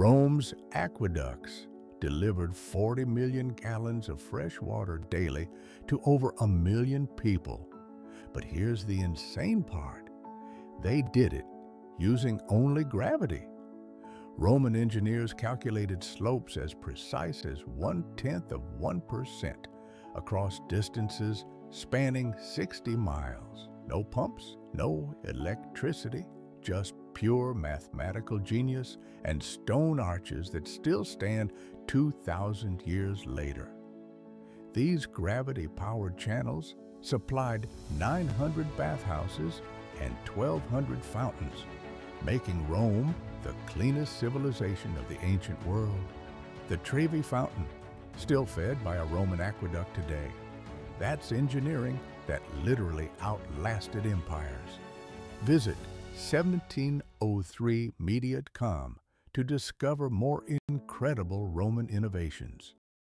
Rome's aqueducts delivered 40 million gallons of fresh water daily to over a million people. But here's the insane part. They did it using only gravity. Roman engineers calculated slopes as precise as one-tenth of 1% across distances spanning 60 miles. No pumps, no electricity, just pure mathematical genius and stone arches that still stand 2,000 years later. These gravity-powered channels supplied 900 bathhouses and 1,200 fountains, making Rome the cleanest civilization of the ancient world. The Trevi Fountain, still fed by a Roman aqueduct today. That's engineering that literally outlasted empires. Visit 1703media.com to discover more incredible Roman innovations.